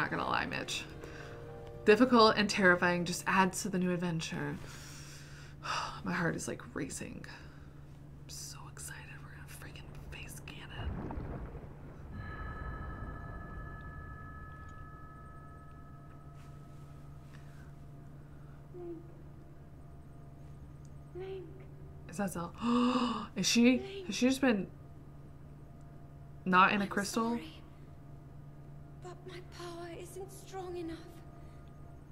not gonna lie, Mitch. Difficult and terrifying just adds to the new adventure. My heart is like racing. I'm so excited. We're gonna freaking face Ganon. Link. Is that Zell? is she? Has she just been not in a I'm crystal? sorry, but my strong enough.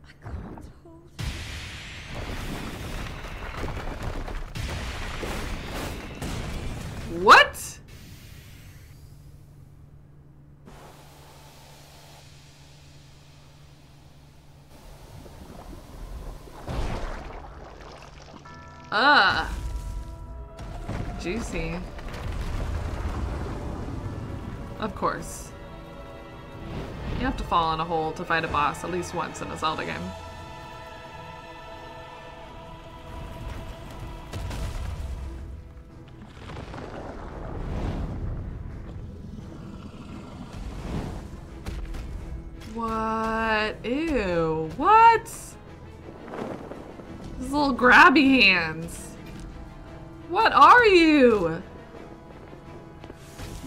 I can't hold. What? Ah. Juicy. Of course. Have to fall in a hole to fight a boss at least once in a Zelda game. What? Ew. What? These little grabby hands. What are you?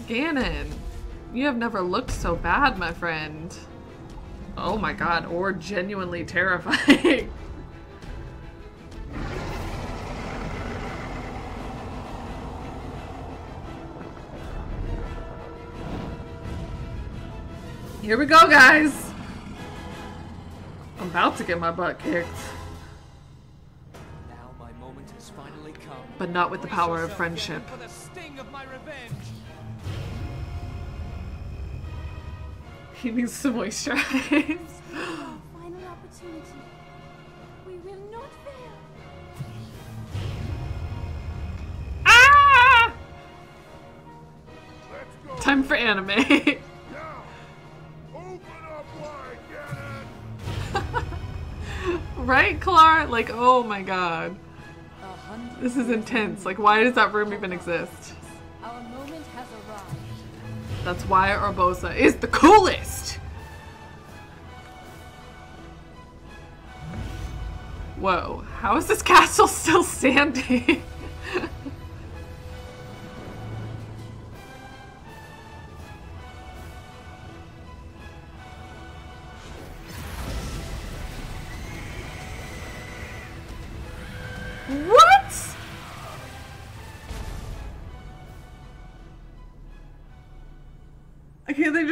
Ganon. You have never looked so bad, my friend. Oh my god, or genuinely terrifying. Here we go, guys. I'm about to get my butt kicked, Now my moment has finally come. but not with the power of friendship. He needs to moisturize. Final opportunity. We will not fail. ah! Time for anime. now. Open up wide, Ganon. right, Clara? Like, oh my god. This is intense. Like, why does that room even exist? That's why Urbosa is the coolest! Whoa, how is this castle still standing?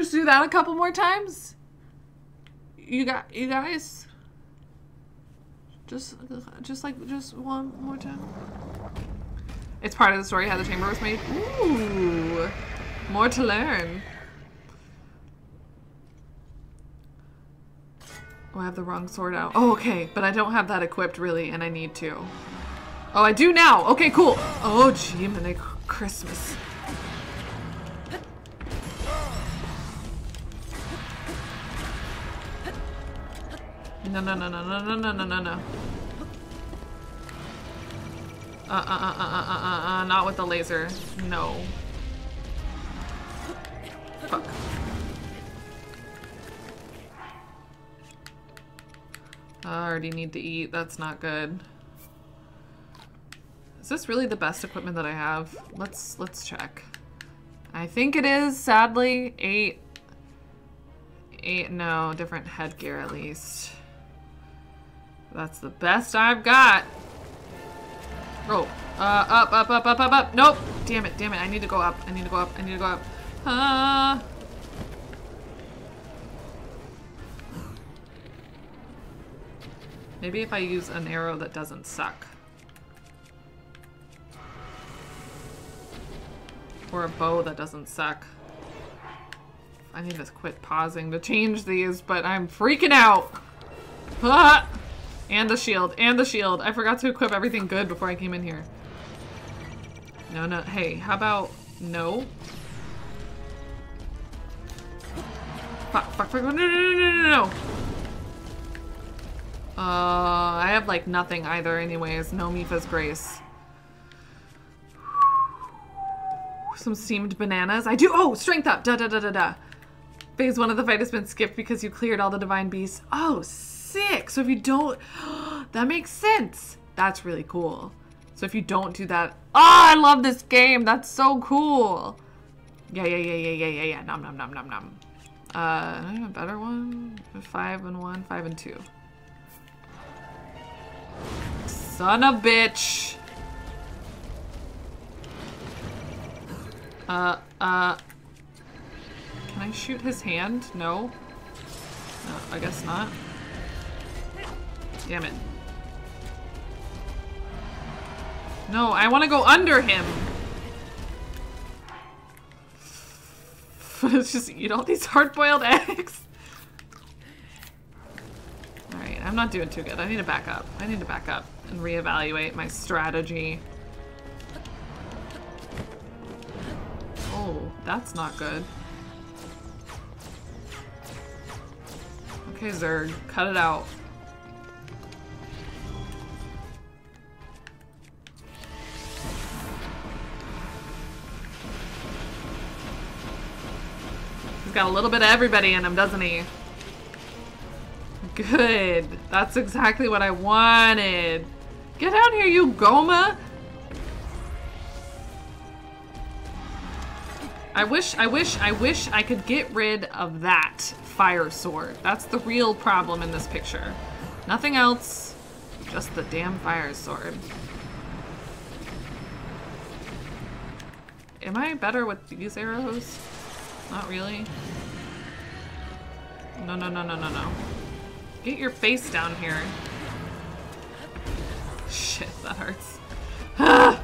Just do that a couple more times? You got you guys. Just just like just one more time. It's part of the story how the chamber was made. Ooh. More to learn. Oh, I have the wrong sword out. Oh, okay, but I don't have that equipped really, and I need to. Oh, I do now. Okay, cool. Oh, gee, Christmas. No, no, no, no, no, no, no, no, no, no. Uh, uh, uh, uh, uh, uh, uh, uh, not with the laser. No. Fuck. I already need to eat. That's not good. Is this really the best equipment that I have? Let's let's check. I think it is, sadly. Eight. Eight, no, different headgear at least. That's the best I've got. Oh, uh, up, up, up, up, up, up. Nope. Damn it, damn it. I need to go up. I need to go up. I need to go up. Ah. Maybe if I use an arrow that doesn't suck. Or a bow that doesn't suck. I need to quit pausing to change these, but I'm freaking out. Ah! And the shield, and the shield. I forgot to equip everything good before I came in here. No, no. Hey, how about no? Fuck, fuck, fuck. No, no, no, no, no. Uh, I have like nothing either anyways. No Mipha's Grace. Some steamed bananas. I do- oh! Strength up! Da da da da da. Phase one of the fight has been skipped because you cleared all the divine beasts. Oh, sick. So if you don't, that makes sense. That's really cool. So if you don't do that, oh, I love this game. That's so cool. Yeah, yeah, yeah, yeah, yeah, yeah, yeah. Nom, nom, nom, nom, nom. Uh, I have a better one. Five and one, five and two. Son of a bitch. Uh, uh. Can I shoot his hand? No. No, I guess not. Damn it. No, I want to go under him. Let's just eat all these hard-boiled eggs. Alright, I'm not doing too good. I need to back up. I need to back up and reevaluate my strategy. Oh, that's not good. Okay, Zerg, cut it out. He's got a little bit of everybody in him, doesn't he? Good. That's exactly what I wanted. Get out here, you Goma! I wish, I wish, I wish I could get rid of that fire sword. That's the real problem in this picture. Nothing else, just the damn fire sword. Am I better with these arrows? Not really. No, no, no, no, no, no. Get your face down here. Shit, that hurts. Ah!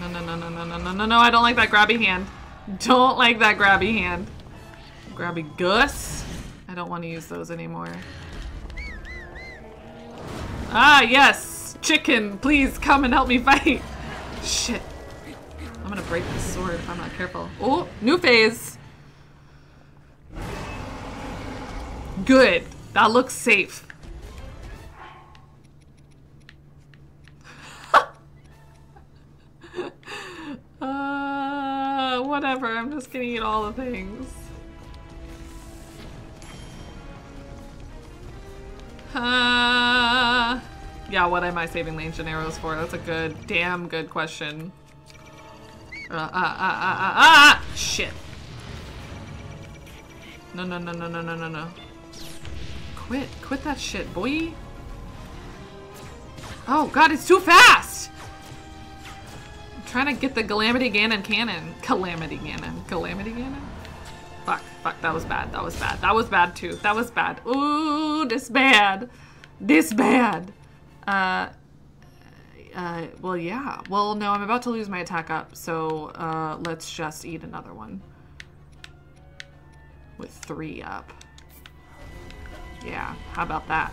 No, no, no, no, no, no, no, no, no, I don't like that grabby hand. Don't like that grabby hand. Grabby Gus. I don't want to use those anymore. Ah, yes! Chicken, please come and help me fight! Shit. I'm gonna break this sword if I'm not careful. Oh, new phase! Good. That looks safe. uh, whatever. I'm just gonna eat all the things. Uh, yeah, what am I saving Legion arrows for? That's a good, damn good question. Uh, uh, uh, uh, uh, uh, shit. No, no, no, no, no, no, no, no. Quit, quit that shit, boy. Oh god, it's too fast! I'm trying to get the Calamity Ganon cannon. Calamity Ganon. Calamity Ganon? Fuck, fuck, that was bad, that was bad. That was bad too, that was bad. Ooh, this bad. This bad. Uh, uh, well, yeah. Well, no, I'm about to lose my attack up, so uh, let's just eat another one. With three up. Yeah, how about that?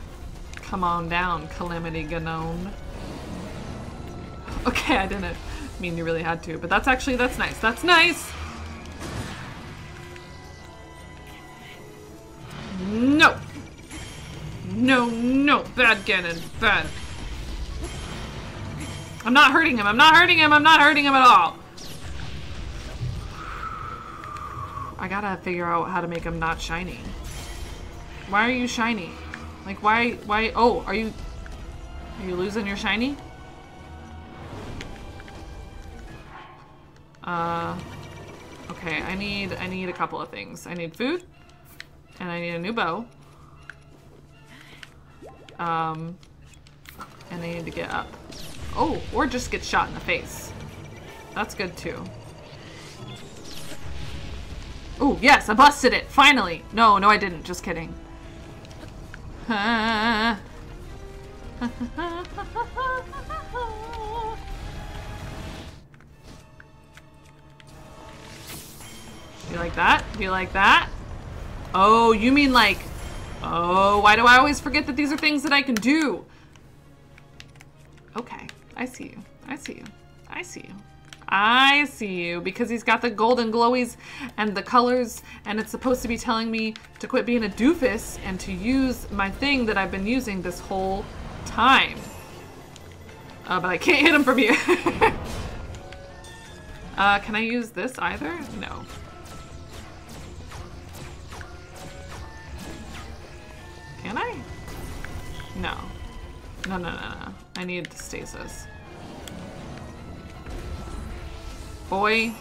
Come on down, Calamity Ganon. Okay, I didn't mean you really had to, but that's actually, that's nice. That's nice! No! No, no, bad Ganon, bad. I'm not hurting him, I'm not hurting him, I'm not hurting him at all! I gotta figure out how to make him not shiny. Why are you shiny? Like, why, why, oh, are you, are you losing your shiny? Uh, okay, I need, I need a couple of things. I need food, and I need a new bow. Um, and I need to get up. Oh, or just get shot in the face. That's good too. Oh, yes, I busted it, finally. No, no I didn't, just kidding. You like that? You like that? Oh, you mean like... Oh, why do I always forget that these are things that I can do? I see you. I see you. I see you. I see you. Because he's got the golden glowies and the colors, and it's supposed to be telling me to quit being a doofus and to use my thing that I've been using this whole time. Uh, but I can't hit him from here. uh, can I use this either? No. Can I? No. No, no, no, no. I need stasis. Boy.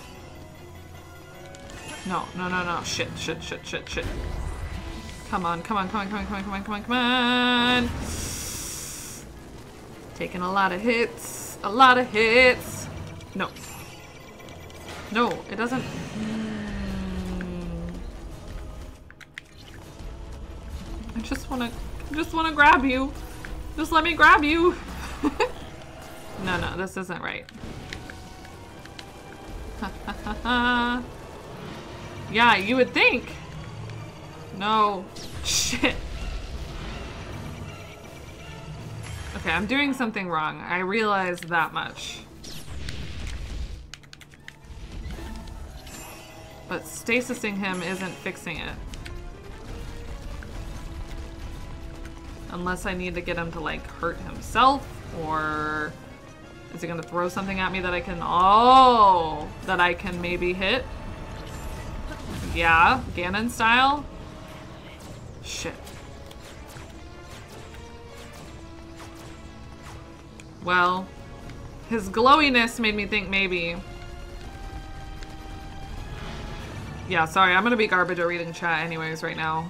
No, no, no, no. Shit, shit, shit, shit, shit. Come on, come on, come on, come on, come on, come on, come on, come on. Taking a lot of hits. A lot of hits. No. No, it doesn't. Mm. I just wanna, I just wanna grab you. Just let me grab you. no, no, this isn't right. yeah, you would think. No. Shit. Okay, I'm doing something wrong. I realize that much. But stasising him isn't fixing it. Unless I need to get him to like hurt himself or is he gonna throw something at me that I can oh that I can maybe hit? Yeah, Ganon style. Shit. Well, his glowiness made me think maybe. Yeah, sorry, I'm gonna be garbage at reading chat anyways right now.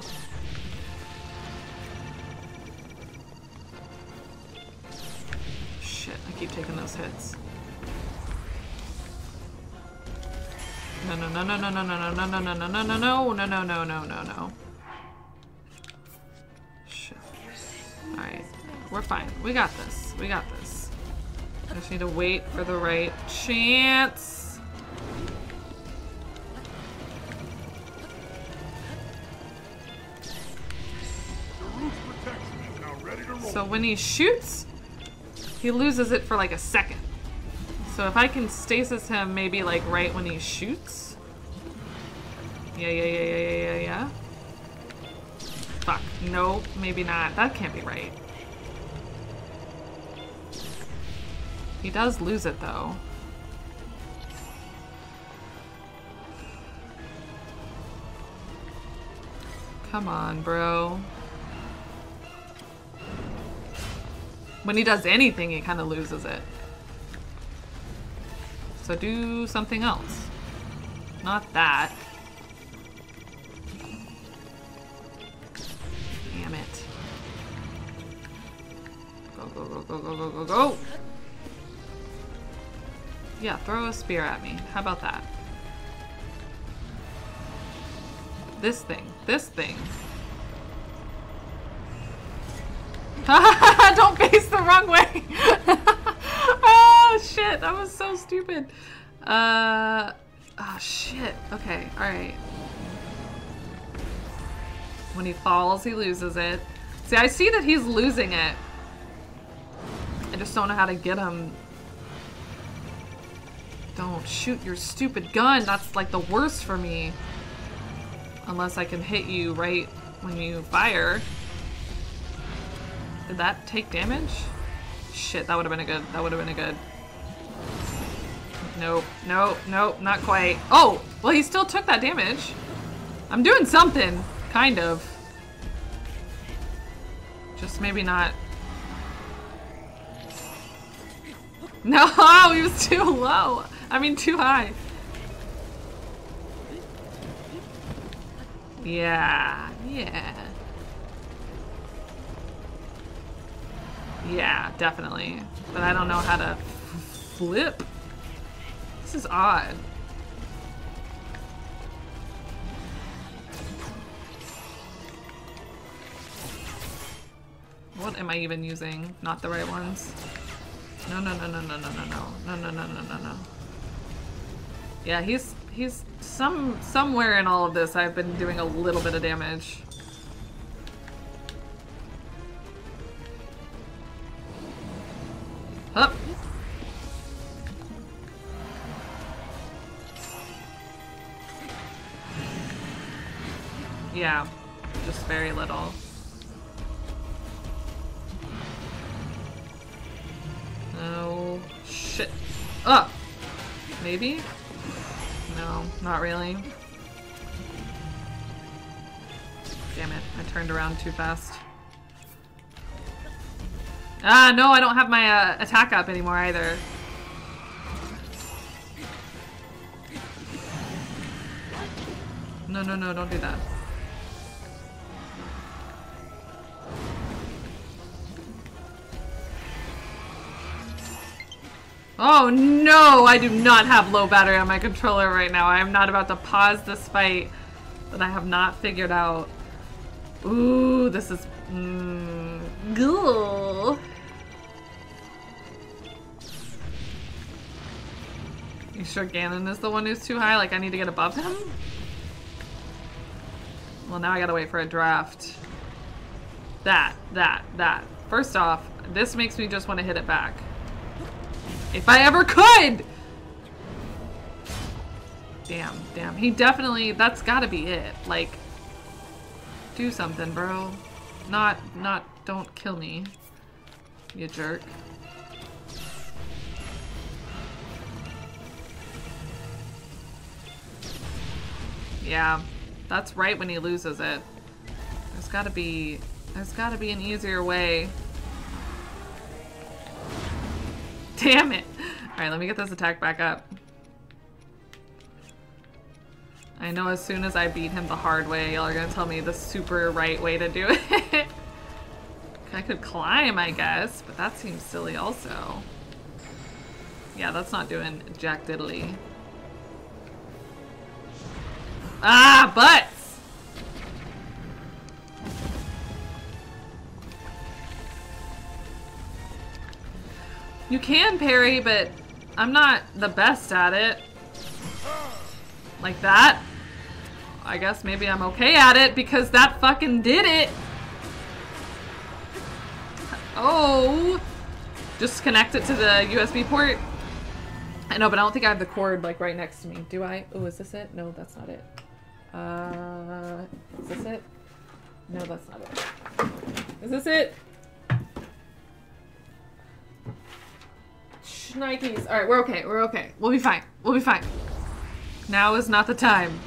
Keep taking those hits. No, no, no, no, no, no, no, no, no, no, no, no, no, no, no, no, no, no, no, no. Shit. Alright. We're fine. We got this. We got this. I just need to wait for the right chance. The roof's protection is now ready to roll. So when he shoots, he loses it for like a second. So if I can stasis him maybe like right when he shoots. Yeah, yeah, yeah, yeah, yeah, yeah, yeah. Fuck. No, maybe not. That can't be right. He does lose it though. Come on, bro. When he does anything, he kind of loses it. So do something else. Not that. Damn it. Go, go, go, go, go, go, go, go! Yeah, throw a spear at me. How about that? This thing. This thing. Don't face the wrong way. oh shit, that was so stupid. Uh oh shit. Okay, alright. When he falls, he loses it. See, I see that he's losing it. I just don't know how to get him. Don't shoot your stupid gun. That's like the worst for me. Unless I can hit you right when you fire. Did that take damage? Shit, that would have been a good. That would have been a good. Nope, nope, nope, not quite. Oh, well, he still took that damage. I'm doing something, kind of. Just maybe not. No, he was too low. I mean, too high. Yeah, yeah. Yeah, definitely. But I don't know how to flip. This is odd. What am I even using? Not the right ones. No, no, no, no, no, no, no, no, no, no, no, no, no, no. Yeah, he's he's some somewhere in all of this. I've been doing a little bit of damage. Yeah, just very little. Oh, shit. Up! Maybe? No, not really. Damn it, I turned around too fast. Ah, no, I don't have my uh, attack up anymore either. No, no, no, don't do that. Oh no, I do not have low battery on my controller right now. I am not about to pause this fight that I have not figured out. Ooh, this is... Mm, ghoul. You sure Ganon is the one who's too high? Like I need to get above him? Well, now I gotta wait for a draft. That, that, that. First off, this makes me just want to hit it back. If I ever could! Damn, damn. He definitely, that's gotta be it. Like, do something, bro. Not, not, don't kill me. You jerk. Yeah, that's right when he loses it. There's gotta be, there's gotta be an easier way. Damn it! Alright, let me get this attack back up. I know as soon as I beat him the hard way, y'all are gonna tell me the super right way to do it. I could climb, I guess, but that seems silly also. Yeah, that's not doing jack diddly. Ah, butts! You can parry, but I'm not the best at it. Like that. I guess maybe I'm okay at it because that fucking did it. Oh. Just connect it to the USB port. I know, but I don't think I have the cord like right next to me. Do I? Oh, is this it? No, that's not it. Uh, is this it? No, that's not it. Is this it? Nikes. All right, we're okay. We're okay. We'll be fine. We'll be fine. Now is not the time.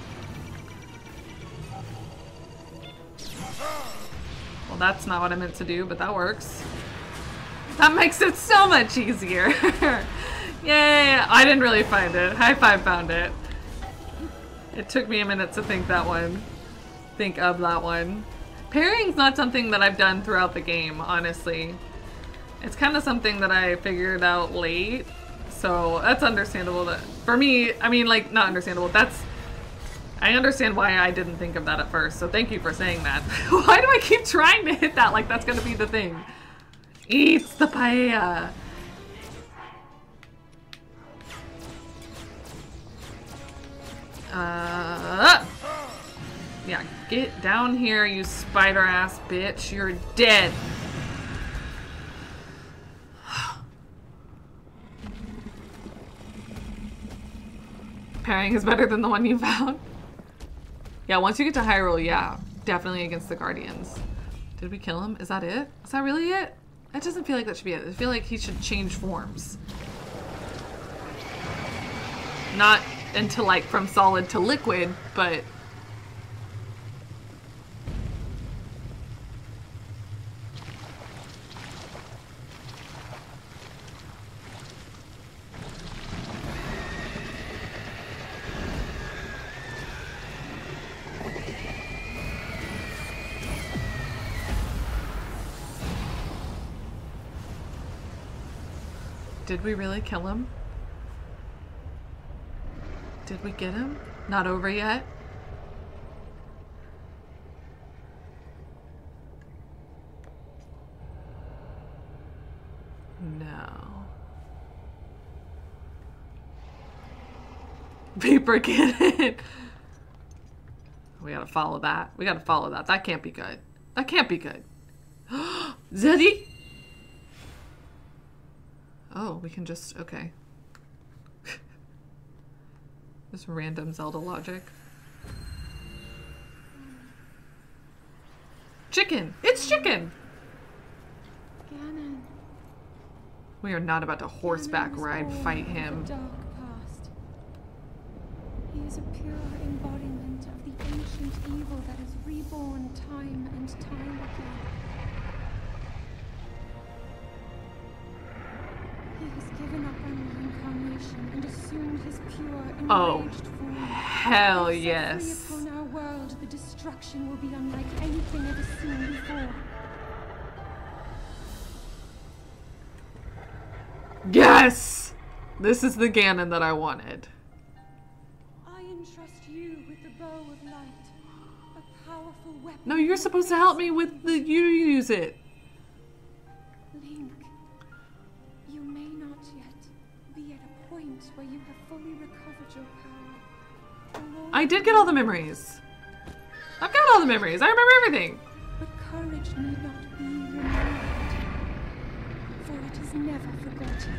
Well, that's not what I meant to do, but that works. That makes it so much easier. Yay! I didn't really find it. High Five found it. It took me a minute to think that one. Think of that one. Parrying's not something that I've done throughout the game, honestly. It's kind of something that I figured out late, so that's understandable. That for me, I mean, like not understandable. That's I understand why I didn't think of that at first. So thank you for saying that. why do I keep trying to hit that like that's gonna be the thing? Eats the paella. Uh, yeah, get down here, you spider ass bitch. You're dead. Parrying is better than the one you found. Yeah, once you get to Hyrule, yeah, definitely against the Guardians. Did we kill him? Is that it? Is that really it? That doesn't feel like that should be it. I feel like he should change forms. Not into like from solid to liquid, but Did we really kill him? Did we get him? Not over yet? No. Paper cannon. we gotta follow that. We gotta follow that. That can't be good. That can't be good. Zeddy? Oh, we can just, okay. Just random Zelda logic. Chicken! It's chicken! Ganon. We are not about to horseback ride fight him. He is a pure embodiment of the ancient evil that is reborn time and time again. Pure, Oh, enraged form. Hell If yes. Free upon our world, the destruction will be unlike anything ever seen before. Yes! This is the Ganon that I wanted. I entrust you with the bow of light, a powerful weapon. No, you're supposed to help me with the you use it. Link, where you have fully recovered your power. I did get all the memories. I've got all the memories. I remember everything. But courage need not be remembered, for it is never forgotten.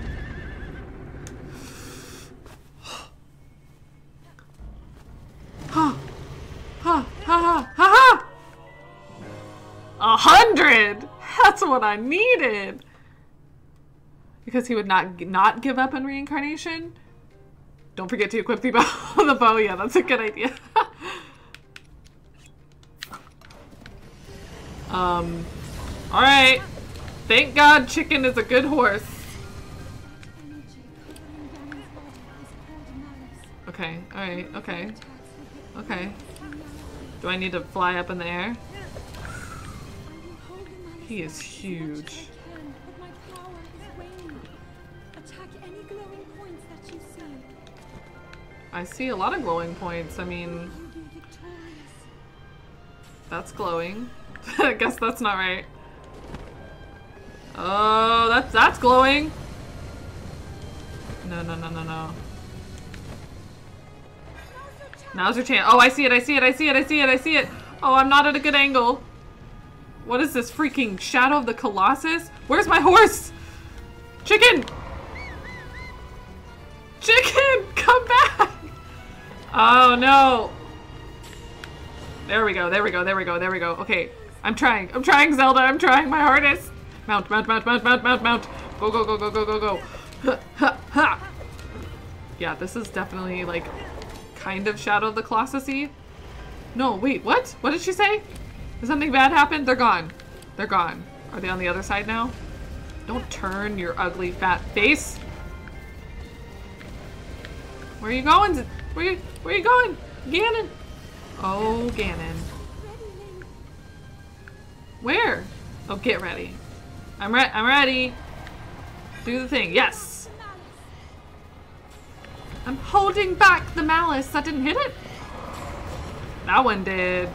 Ha! Ha! Ha! Ha! Ha! A hundred! That's what I needed! Because he would not not give up on reincarnation? Don't forget to equip the bow. the bow, yeah, that's a good idea. um, alright. Thank God Chicken is a good horse. Is called malice. Okay, okay, okay. Do I need to fly up in the air? He is huge. I see a lot of glowing points. I mean, You be victorious. that's glowing. I guess that's not right. Oh, that's that's glowing. No, no, no, no, no. Now's your chance. Oh, I see it. I see it. I see it. I see it. I see it. Oh, I'm not at a good angle. What is this freaking Shadow of the Colossus? Where's my horse? Chicken! Oh no! There we go, there we go, there we go, there we go. Okay, I'm trying. I'm trying, Zelda. I'm trying my hardest. Mount, mount, mount, mount, mount, mount, mount. Go, go, go, go, go, go, go. Ha, ha, ha. Yeah, this is definitely like kind of Shadow of the Colossus-y. No, wait, what? What did she say? Did something bad happen? They're gone. They're gone. Are they on the other side now? Don't turn your ugly fat face. Where are you going? Where you, where you going? Ganon. Oh, Ganon. Where? Oh, get ready. I'm re- I'm ready. Do the thing. Yes. I'm holding back the malice. That didn't hit it? That one did.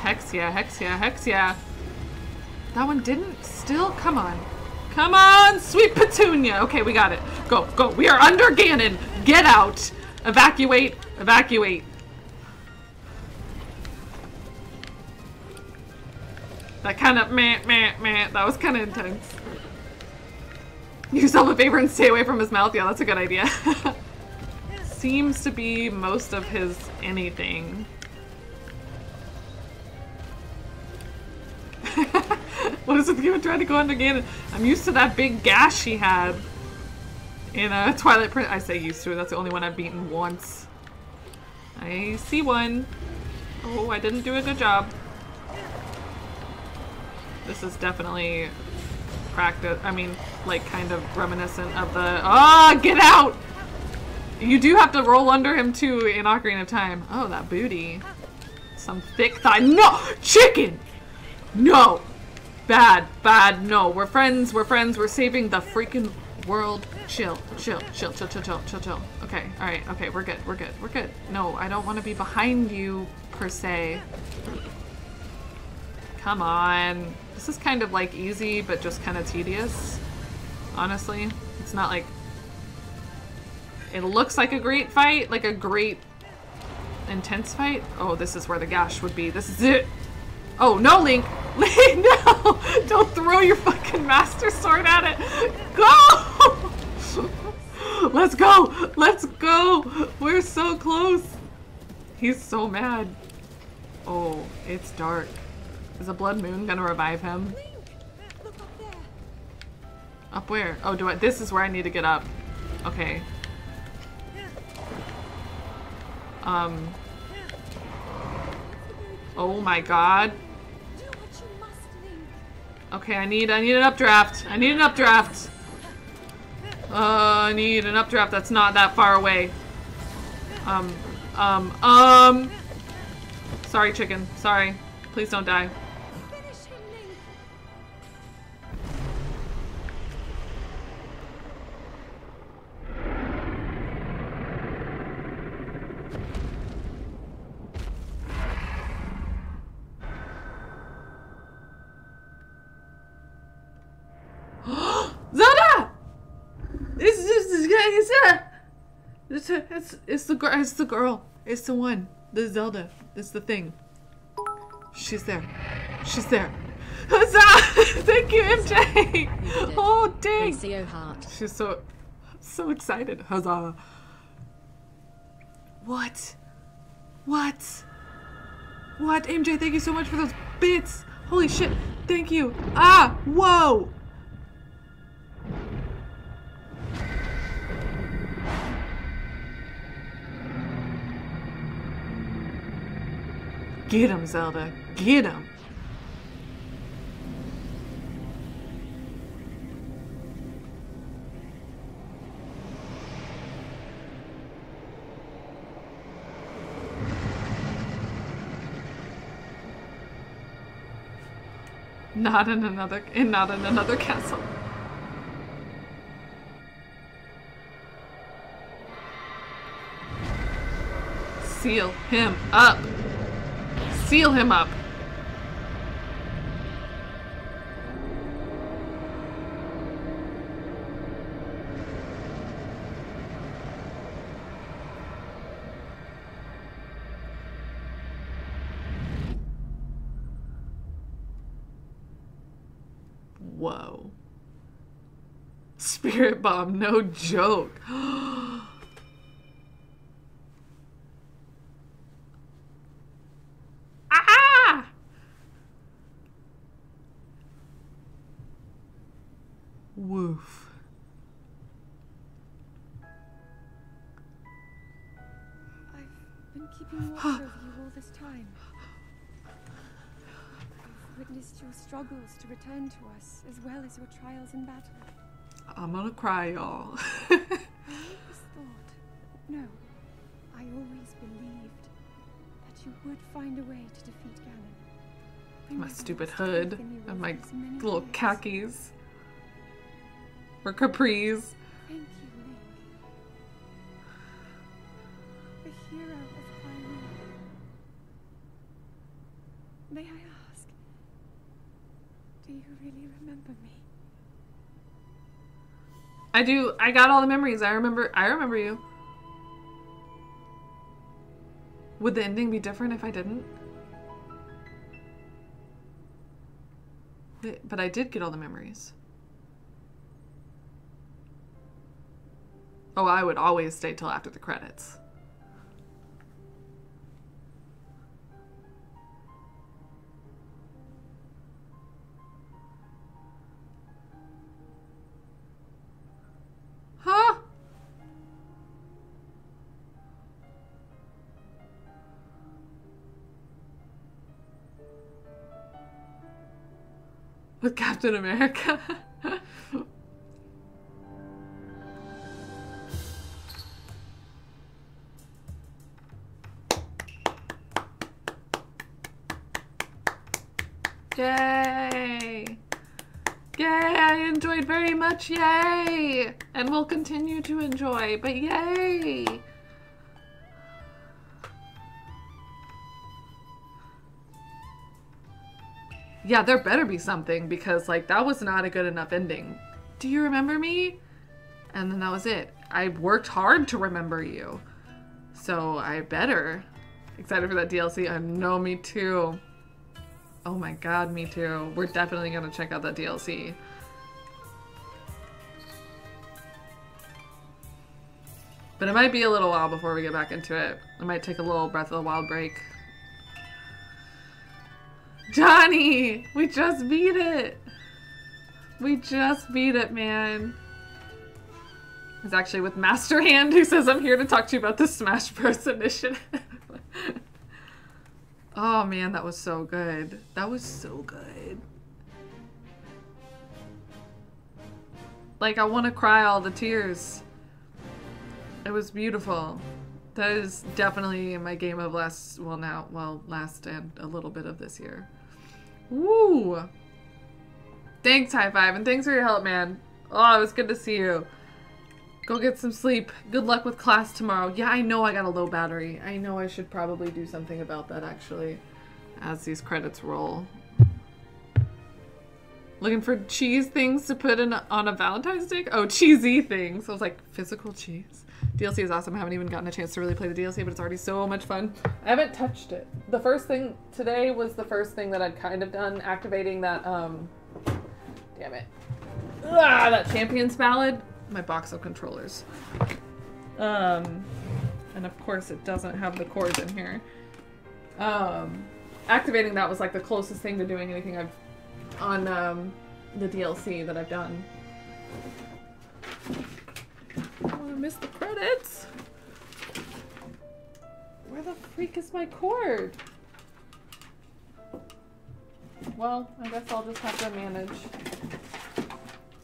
Hex yeah, hex yeah, hex yeah. That one didn't? Still? Come on. Come on, sweet petunia. Okay, we got it. Go, go. We are under Ganon. Get out. Evacuate. Evacuate. That kind of meh, meh, meh. That was kind of intense. Do yourself a favor and stay away from his mouth. Yeah, that's a good idea. Seems to be most of his anything. what is it you trying to go under Ganon? I'm used to that big gash he had in a Twilight Prince. I say used to. That's the only one I've beaten once. I see one. Oh, I didn't do a good job. This is definitely practice. I mean, like kind of reminiscent of the. Ah, get out! You do have to roll under him too in Ocarina of Time. Oh, that booty. Some thick thigh. No! Chicken! No! Bad, bad, no. We're friends, we're friends, we're saving the freaking world. Chill, chill, chill, chill, chill, chill, chill, chill. Okay, alright, okay, we're good, we're good, we're good. No, I don't want to be behind you, per se. Come on. This is kind of like easy, but just kind of tedious. Honestly. It's not like. It looks like a great fight, like a great intense fight. Oh, this is where the gash would be. This is it. Oh, no, Link. Link, no! Don't throw your fucking master sword at it. Go! Let's go! Let's go! We're so close. He's so mad. Oh, it's dark. Is a blood moon gonna revive him? Up. Where? Oh, do I? This is where I need to get up. Okay. Um. Oh my god. Okay, I need I need an updraft. I need an updraft. Uh, I need an updraft that's not that far away. Um, um, um. Sorry, chicken. Sorry. Please don't die. It's it's, it's the girl. It's the girl. It's the one. The Zelda. It's the thing. She's there. She's there. Huzzah! Thank you, MJ. Oh dang! She's so so excited. Huzzah! What? What? What? MJ, thank you so much for those bits. Holy shit! Thank you. Ah! Whoa! Get him, Zelda. Get him. Not in another in not in another castle. Seal him up. Seal him up. Whoa. Spirit bomb, no joke. struggles to return to us, as well as your trials in battle. I'm gonna cry, y'all. I always thought, no, I always believed that you would find a way to defeat Ganon. My stupid hood faith in you and my little khakis. Or capris. Thank you, Link. The hero of Hyrule. May I you really remember me? I do. I got all the memories. I remember. I remember you. Would the ending be different if I didn't? But I did get all the memories. Oh, I would always stay till after the credits. Captain America? Yay! Yay! I enjoyed very much. Yay! And will continue to enjoy, but yay! Yeah, there better be something because, like, that was not a good enough ending. Do you remember me? And then that was it. I worked hard to remember you. So I better. Excited for that DLC. I know, me too. Oh my god, me too. We're definitely gonna check out that DLC. But it might be a little while before we get back into it. I might take a little Breath of the Wild break. Johnny! We just beat it! We just beat it, man. It's actually with Master Hand who says I'm here to talk to you about the Smash Bros. initiative. oh man, that was so good. That was so good. Like, I want to cry all the tears. It was beautiful. That is definitely my game of last, well now, well last and a little bit of this year. Woo! Thanks, high five, and thanks for your help, man. Oh, it was good to see you. Go get some sleep. Good luck with class tomorrow. Yeah, I know I got a low battery. I know I should probably do something about that actually as these credits roll. Looking for cheese things to put in on a Valentine's stick? Oh, cheesy things. I was like, physical cheese. DLC is awesome. I haven't even gotten a chance to really play the DLC, but it's already so much fun. I haven't touched it. The first thing today was the first thing that I'd kind of done, activating that, um, damn it. Ah, that Champions Ballad. My box of controllers. Um, and of course it doesn't have the cords in here. Um, activating that was like the closest thing to doing anything I've on um, the DLC that I've done. Miss the credits. Where the freak is my cord? Well, I guess I'll just have to manage.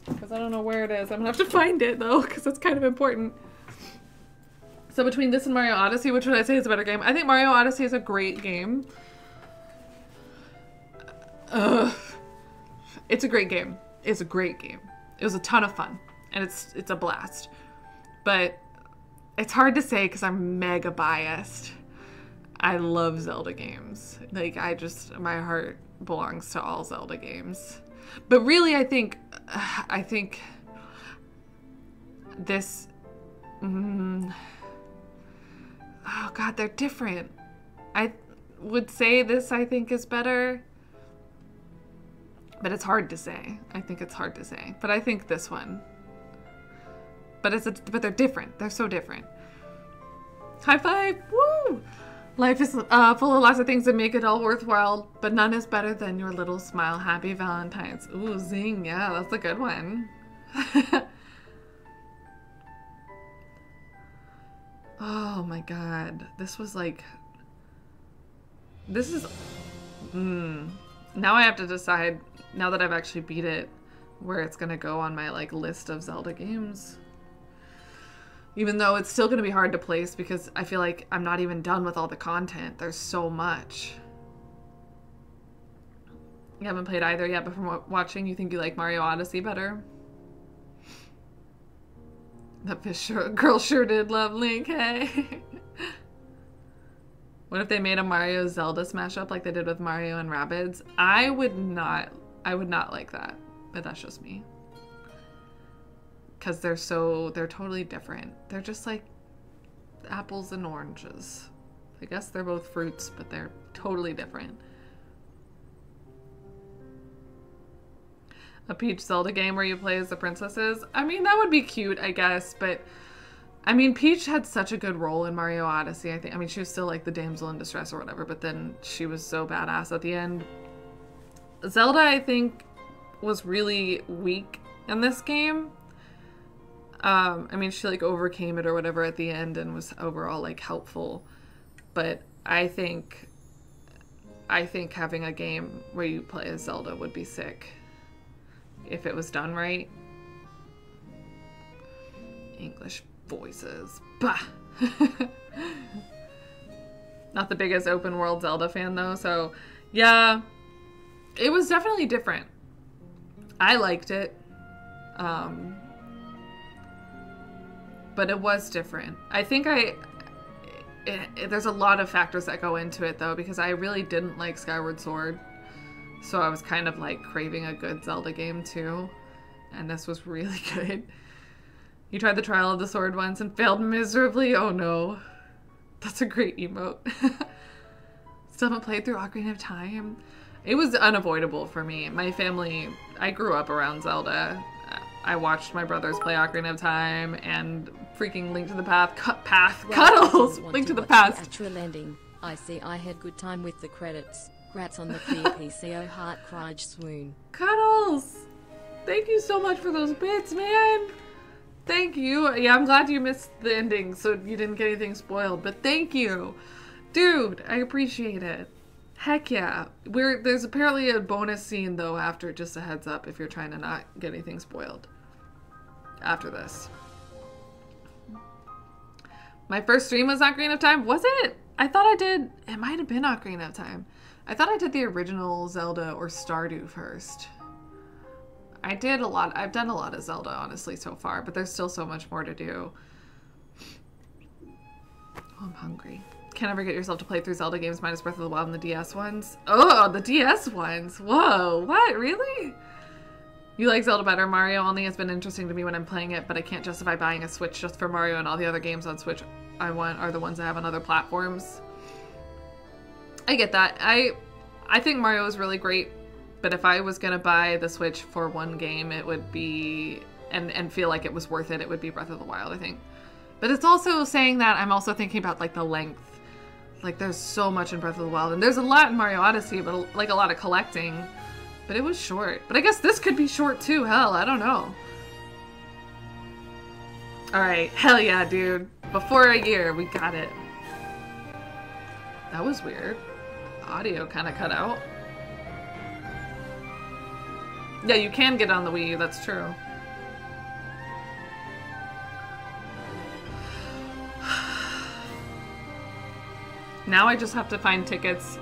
Because I don't know where it is. I'm gonna have to find it though, because it's kind of important. So between this and Mario Odyssey, which would I say is a better game? I think Mario Odyssey is a great game. Ugh. It's a great game. It's a great game. It was a ton of fun, and it's it's a blast. But it's hard to say because I'm mega biased. I love Zelda games. Like I just my heart belongs to all Zelda games. But really, I think I think this. Mm, oh God, they're different. I would say this. I think is better but it's hard to say. I think it's hard to say. But I think this one. But it's a, but they're different. They're so different. High five! Woo! Life is uh, full of lots of things that make it all worthwhile, but none is better than your little smile. Happy Valentine's. Ooh, zing. Yeah, that's a good one. oh my god. This was like. This is. Mmm. Now I have to decide now that I've actually beat it, where it's gonna go on my like list of Zelda games. Even though it's still gonna be hard to place because I feel like I'm not even done with all the content. There's so much. You haven't played either yet, but from watching, you think you like Mario Odyssey better? That fish sure, girl sure did love Link, hey? what if they made a Mario Zelda smash up like they did with Mario and Rabbids? I would not I would not like that, but that's just me. Because they're so, they're totally different. They're just like apples and oranges. I guess they're both fruits, but they're totally different. A Peach Zelda game where you play as the princesses? I mean, that would be cute, I guess, but I mean, Peach had such a good role in Mario Odyssey. I think, I mean, she was still like the damsel in distress or whatever, but then she was so badass at the end. Zelda, I think, was really weak in this game. Um, I mean, she like overcame it or whatever at the end and was overall like helpful. But I think, I think having a game where you play as Zelda would be sick if it was done right. English voices. Bah! Not the biggest open world Zelda fan though, so yeah, it was definitely different. I liked it. Um, but it was different. I think I. It, it, there's a lot of factors that go into it though, because I really didn't like Skyward Sword. So I was kind of like craving a good Zelda game too. And this was really good. You tried the Trial of the Sword once and failed miserably? Oh no. That's a great emote. Still haven't played through Ocarina of Time. It was unavoidable for me. My family, I grew up around Zelda. I watched my brothers play Ocarina of Time and freaking Link to the Path, cut path, Well, cuddles, Link to the watch Past. actual ending. I see. I had good time with the credits. Grats on the PPCO oh, heart cried swoon. Cuddles! Thank you so much for those bits, man! Thank you. Yeah, I'm glad you missed the ending so you didn't get anything spoiled, but thank you. Dude, I appreciate it. Heck yeah. We're there's apparently a bonus scene though after just a heads up if you're trying to not get anything spoiled. After this. My first stream was Ocarina of Time. Was it? I thought I did. It might have been Ocarina of Time. I thought I did the original Zelda or Stardew first. I did a lot. I've done a lot of Zelda, honestly, so far, but there's still so much more to do. Oh, I'm hungry. Can't ever get yourself to play through Zelda games minus Breath of the Wild and the DS ones. Oh, the DS ones. Whoa, what? Really? You like Zelda better? Mario only has been interesting to me when I'm playing it, but I can't justify buying a Switch just for Mario and all the other games on Switch I want are the ones I have on other platforms. I get that. I I think Mario is really great, but if I was gonna buy the Switch for one game, it would be and and feel like it was worth it, it would be Breath of the Wild, I think. But it's also saying that I'm also thinking about like the length. Like there's so much in Breath of the Wild, and there's a lot in Mario Odyssey, but like a lot of collecting. But it was short. But I guess this could be short too. Hell, I don't know. All right, hell yeah, dude. Before a year, we got it. That was weird. Audio kind of cut out. Yeah, you can get on the Wii U, that's true. Now I just have to find tickets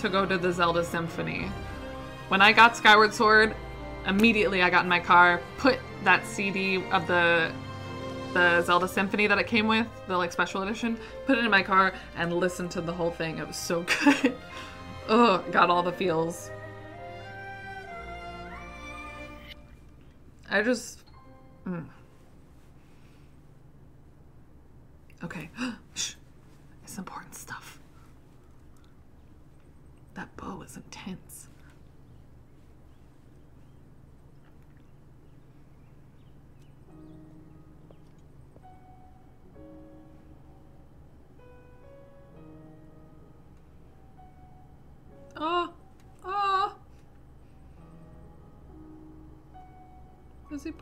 to go to the Zelda Symphony. When I got Skyward Sword, immediately I got in my car, put that CD of the the Zelda Symphony that it came with, the like special edition, put it in my car and listened to the whole thing. It was so good. oh, got all the feels. I just. Mm. Okay. It's important stuff. That bow is intense.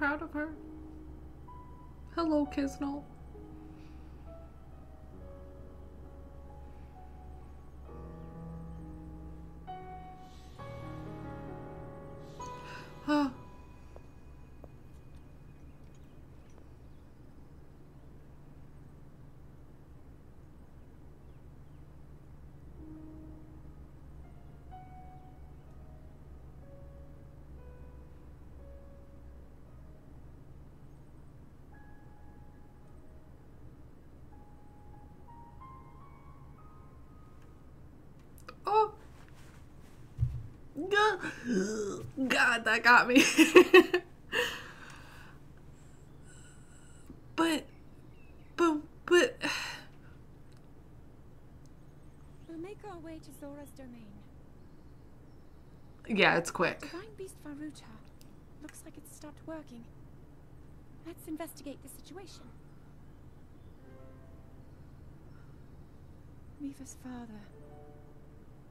Proud of her? Hello, Kisnell. God, that got me. but, but, but. We'll make our way to Zora's domain. Yeah, it's quick. Divine Beast. Looks like it's stopped working. Let's investigate the situation. Mipha's father.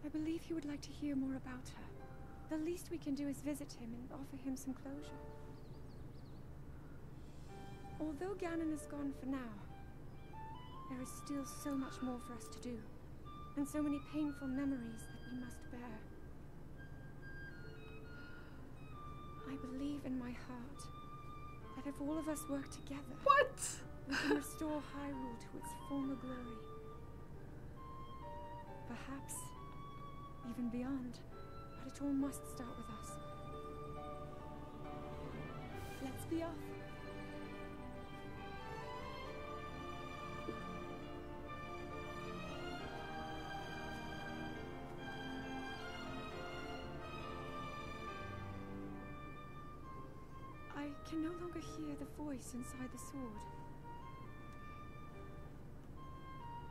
I believe he would like to hear more about her. The least we can do is visit him and offer him some closure. Although Ganon is gone for now, there is still so much more for us to do, and so many painful memories that we must bear. I believe in my heart that if all of us work together, What? we can restore Hyrule to its former glory. Perhaps even beyond, it all must start with us. Let's be off. I can no longer hear the voice inside the sword.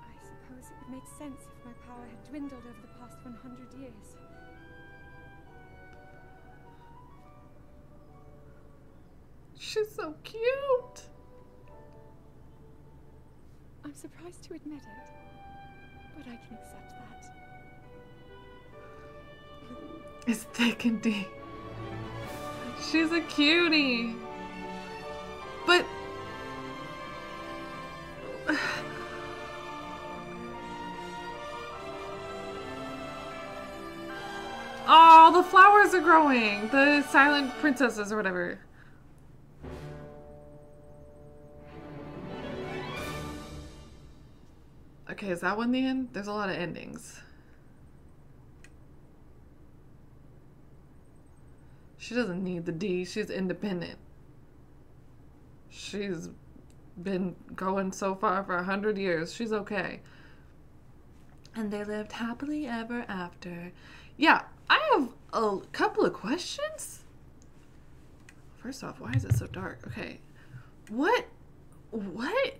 I suppose it would make sense if my power had dwindled over the past 100 years. She's so cute. I'm surprised to admit it, but I can accept that. It's thick and deep. She's a cutie. But. Oh, the flowers are growing. The silent princesses or whatever. Okay, is that one the end? There's a lot of endings. She doesn't need the D. She's independent. She's been going so far for a hundred years. She's okay. And they lived happily ever after. Yeah, I have a couple of questions. First off, why is it so dark? Okay. What? What?